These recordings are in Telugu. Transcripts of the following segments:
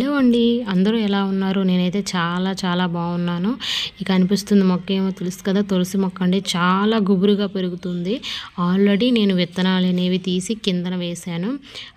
No, అండి. అందరూ ఎలా ఉన్నారు? నేనైతే చాలా చాలా బాగున్నాను. ఇక అనిపిస్తుంది మొక్క ఏమో తెలుసు కదా తులసి మొక్క అండి చాలా గుబురుగా పెరుగుతుంది. ఆల్రెడీ నేను విత్తనాలు అనేవి తీసి కిందన వేశాను.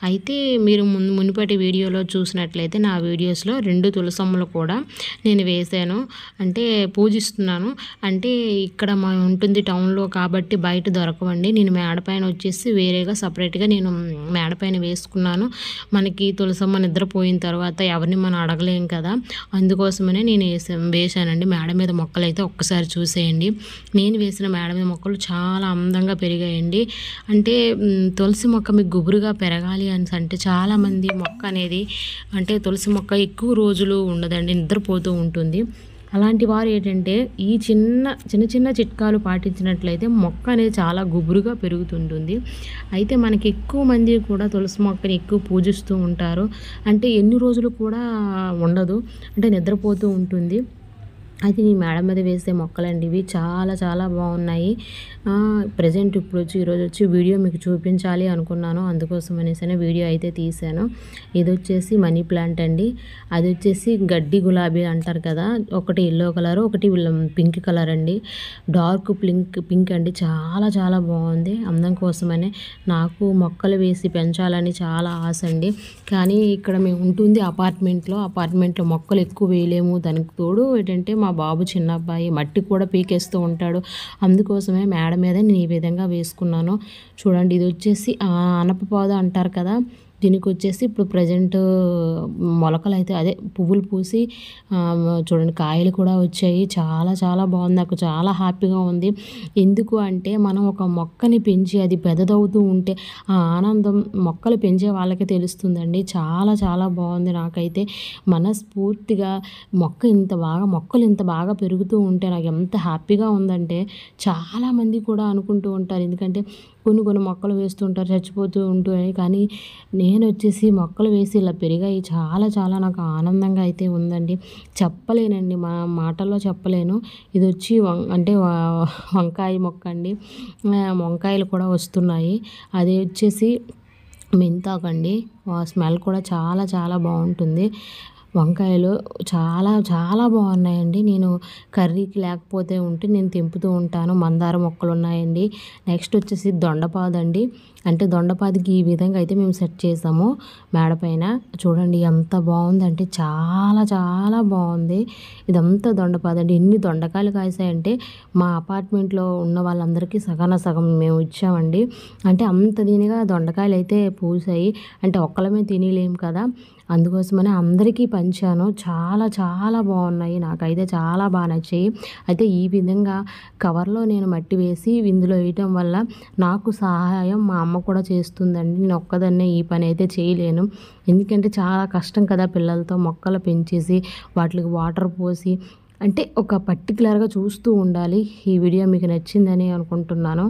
అయితే మీరు ముందు మునుపటి వీడియోలో చూసినట్లయితే నా వీడియోస్లో రెండు తులసమ్మలు కూడా నేను వేశాను. అంటే పూజిస్తున్నాను. అంటే ఇక్కడ మా ఉంటుంది టౌన్లో కాబట్టి బయట దొరకవండి. నేను మేడపైన వచ్చేసి వేరేగా సపరేట్గా నేను మేడపైన వేసుకున్నాను. మనకి తులసమ్మ నిద్రపోయిన తర్వాత ఎవరిని మనం అడగలేం కదా. అందుకోసమనే నేను వేసా వేసానండి మేడ మీద మొక్కలు అయితే ఒక్కసారి చూసేయండి. నేను వేసిన మేడ మీద మొక్కలు చాలా అందంగా పెరిగాయండి. అంటే తులసి మొక్క మీకు గుబురుగా పెరగాలి అని అంటే చాలామంది మొక్క అనేది అంటే తులసి మొక్క ఎక్కువ రోజులు ఉండదండి. నిద్రపోతూ ఉంటుంది. అలాంటి వారు ఏంటంటే ఈ చిన్న చిన్న చిన్న చిట్కాలు పాటించినట్లయితే మొక్క అనేది చాలా గుబురుగా పెరుగుతుంటుంది. అయితే మనకి ఎక్కువ మంది కూడా తులసి మొక్కని ఎక్కువ పూజిస్తూ ఉంటారు. అంటే ఎన్ని రోజులు కూడా ఉండదు. అంటే నిద్రపోతూ ఉంటుంది. అది నీ మేడ మీద వేసే మొక్కలండి ఇవి చాలా చాలా బాగున్నాయి. ప్రజెంట్ ఇప్పుడు వచ్చి ఈరోజు వచ్చి వీడియో మీకు చూపించాలి అనుకున్నాను. అందుకోసం అనేసి వీడియో అయితే తీశాను. ఇది వచ్చేసి మనీ ప్లాంట్ అండి. అది వచ్చేసి గడ్డి గులాబీ అంటారు కదా ఒకటి ఎల్లో కలర్ ఒకటి పింక్ కలర్ అండి. డార్క్ పింక్ పింక్ అండి. చాలా చాలా బాగుంది. అందం కోసమనే నాకు మొక్కలు వేసి పెంచాలని చాలా ఆశ అండి. కానీ ఇక్కడ మేము ఉంటుంది అపార్ట్మెంట్లో అపార్ట్మెంట్లో మొక్కలు ఎక్కువ వేయలేము. దానికి తోడు ఏంటంటే మా బాబు చిన్న అబ్బాయి మట్టి కూడా పీకేస్తూ ఉంటాడు. అందుకోసమే మేడ మీద నేను ఈ విధంగా వేసుకున్నాను. చూడండి ఇది వచ్చేసి అనపపాదు అంటారు కదా దీనికి వచ్చేసి ఇప్పుడు ప్రజెంట్ మొలకలు అయితే అదే పువ్వులు పూసి చూడండి కాయలు కూడా వచ్చాయి. చాలా చాలా బాగుంది. నాకు చాలా హ్యాపీగా ఉంది. ఎందుకు అంటే మనం ఒక మొక్కని పెంచి అది పెద్దదవుతూ ఉంటే ఆ ఆనందం మొక్కలు పెంచే వాళ్ళకి తెలుస్తుందండి. చాలా చాలా బాగుంది నాకైతే. మనస్ఫూర్తిగా మొక్క ఇంత బాగా మొక్కలు ఇంత బాగా పెరుగుతూ ఉంటే నాకు ఎంత హ్యాపీగా ఉందంటే చాలామంది కూడా అనుకుంటూ ఉంటారు. ఎందుకంటే కొన్ని కొన్ని మొక్కలు వేస్తుంటారు చచ్చిపోతూ ఉంటాయి కానీ నేను వచ్చేసి మొక్కలు వేసి ఇలా పెరిగాయి. చాలా చాలా నాకు ఆనందంగా అయితే ఉందండి. చెప్పలేనండి. మా మాటల్లో చెప్పలేను. ఇది వచ్చి అంటే వంకాయ మొక్క అండి. వంకాయలు కూడా వస్తున్నాయి. అది వచ్చేసి మెంతాకండి స్మెల్ కూడా చాలా చాలా బాగుంటుంది. వంకాయలు చాలా చాలా బాగున్నాయండి. నేను కర్రీకి లేకపోతే ఉంటే నేను తెంపుతూ ఉంటాను. మందార మొక్కలు ఉన్నాయండి. నెక్స్ట్ వచ్చేసి దొండపాదండి అంటే దొండపాదికి ఈ విధంగా అయితే మేము సెట్ చేసాము మేడపైన చూడండి ఎంత బాగుందంటే చాలా చాలా బాగుంది. ఇదంతా దొండపాదండి ఎన్ని దొండకాయలు కాసాయంటే మా అపార్ట్మెంట్లో ఉన్న వాళ్ళందరికీ సగాన సగం మేము ఇచ్చామండి. అంటే అంత దీనిగా దొండకాయలు అయితే పూసాయి. అంటే ఒక్కలమే తినలేము కదా. అందుకోసమని అందరికీ పంచాను. చాలా చాలా బాగున్నాయి. నాకైతే చాలా బాగా నచ్చాయి. అయితే ఈ విధంగా కవర్లో నేను మట్టి వేసి ఇందులో వేయటం వల్ల నాకు సహాయం మా అమ్మ కూడా చేస్తుందండి. నేను ఒక్కదాన్నే ఈ పని అయితే చేయలేను. ఎందుకంటే చాలా కష్టం కదా పిల్లలతో మొక్కలు పెంచేసి వాటికి వాటర్ పోసి. అంటే ఒక పర్టికులర్గా చూస్తూ ఉండాలి. ఈ వీడియో మీకు నచ్చిందని అనుకుంటున్నాను.